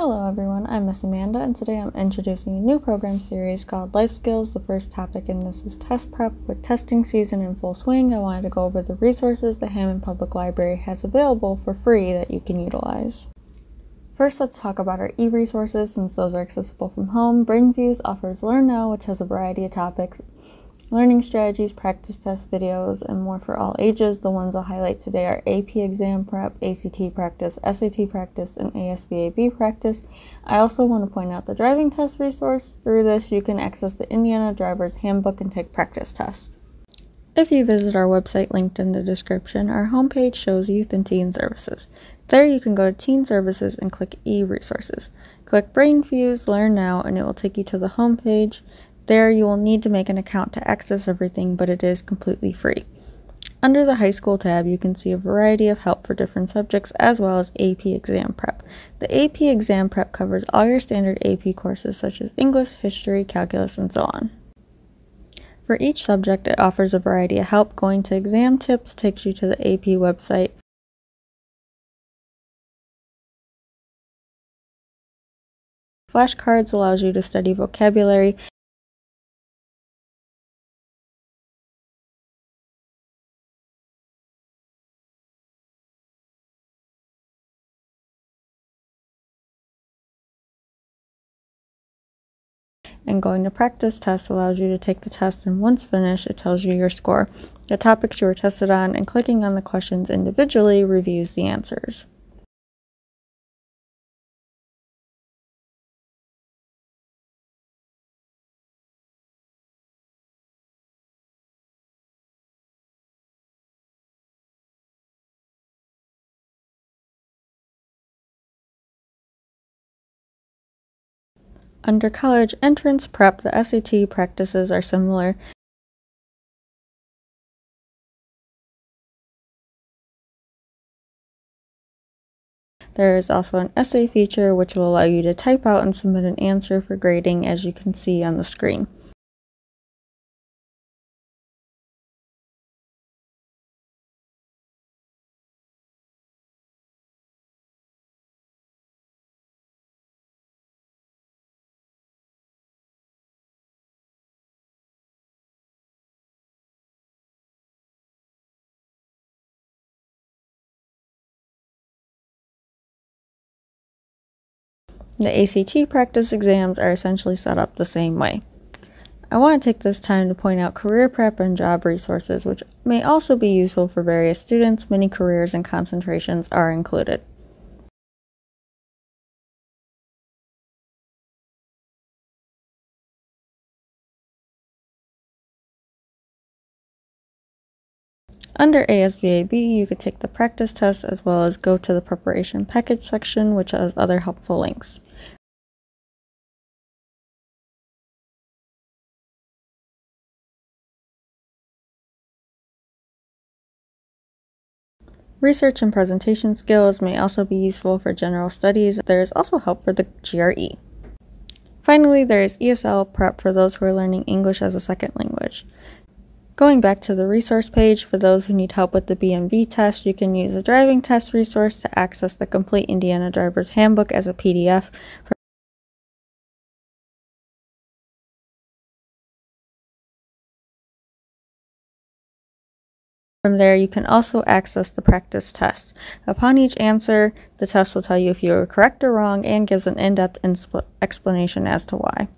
Hello everyone, I'm Miss Amanda and today I'm introducing a new program series called Life Skills. The first topic in this is test prep. With testing season in full swing, I wanted to go over the resources the Hammond Public Library has available for free that you can utilize. First, let's talk about our e-resources since those are accessible from home. BrainFuse offers Learn Now, which has a variety of topics learning strategies, practice test videos, and more for all ages. The ones I'll highlight today are AP exam prep, ACT practice, SAT practice, and ASVAB practice. I also want to point out the driving test resource. Through this, you can access the Indiana Driver's Handbook and take practice tests. If you visit our website linked in the description, our homepage shows Youth and Teen Services. There you can go to Teen Services and click e-resources. Click BrainFuse, Learn Now, and it will take you to the homepage. There, you will need to make an account to access everything, but it is completely free. Under the High School tab, you can see a variety of help for different subjects as well as AP exam prep. The AP exam prep covers all your standard AP courses such as English, history, calculus, and so on. For each subject, it offers a variety of help. Going to exam tips takes you to the AP website. Flashcards allows you to study vocabulary and going to practice tests allows you to take the test and once finished it tells you your score, the topics you were tested on, and clicking on the questions individually reviews the answers. Under college entrance prep, the SAT practices are similar. There is also an essay feature which will allow you to type out and submit an answer for grading as you can see on the screen. The ACT practice exams are essentially set up the same way. I want to take this time to point out career prep and job resources, which may also be useful for various students. Many careers and concentrations are included. Under ASVAB, you could take the practice test as well as go to the preparation package section, which has other helpful links. Research and presentation skills may also be useful for general studies. There is also help for the GRE. Finally, there is ESL prep for those who are learning English as a second language. Going back to the resource page, for those who need help with the BMV test, you can use the driving test resource to access the complete Indiana Driver's Handbook as a PDF. From there, you can also access the practice test. Upon each answer, the test will tell you if you are correct or wrong and gives an in-depth explanation as to why.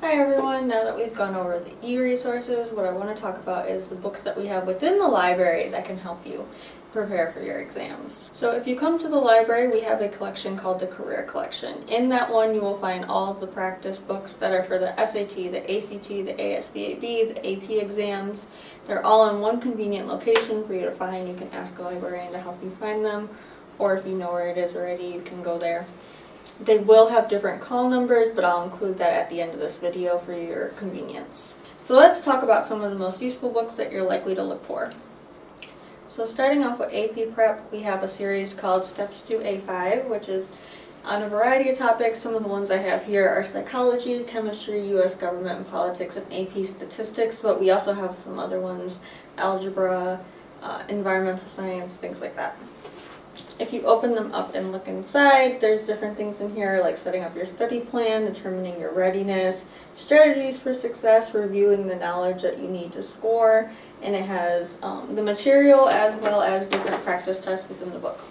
Hi everyone, now that we've gone over the e-resources, what I want to talk about is the books that we have within the library that can help you prepare for your exams. So if you come to the library, we have a collection called the Career Collection. In that one, you will find all of the practice books that are for the SAT, the ACT, the ASVAB, the AP exams. They're all in one convenient location for you to find. You can ask a librarian to help you find them, or if you know where it is already, you can go there. They will have different call numbers, but I'll include that at the end of this video for your convenience. So let's talk about some of the most useful books that you're likely to look for. So starting off with AP Prep, we have a series called Steps to A5, which is on a variety of topics. Some of the ones I have here are psychology, chemistry, U.S. government and politics, and AP statistics, but we also have some other ones, algebra, uh, environmental science, things like that. If you open them up and look inside, there's different things in here like setting up your study plan, determining your readiness, strategies for success, reviewing the knowledge that you need to score, and it has um, the material as well as different practice tests within the book.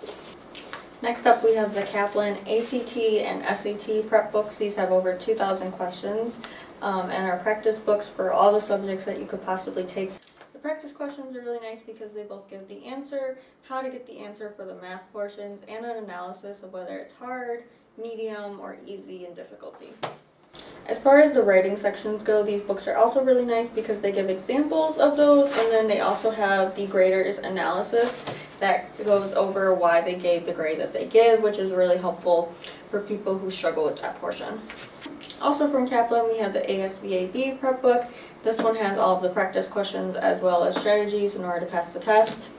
Next up, we have the Kaplan ACT and SAT prep books. These have over 2,000 questions um, and are practice books for all the subjects that you could possibly take. The practice questions are really nice because they both give the answer, how to get the answer for the math portions, and an analysis of whether it's hard, medium, or easy in difficulty. As far as the writing sections go, these books are also really nice because they give examples of those and then they also have the grader's analysis that goes over why they gave the grade that they give, which is really helpful for people who struggle with that portion. Also from Kaplan, we have the ASVAB prep book. This one has all of the practice questions as well as strategies in order to pass the test.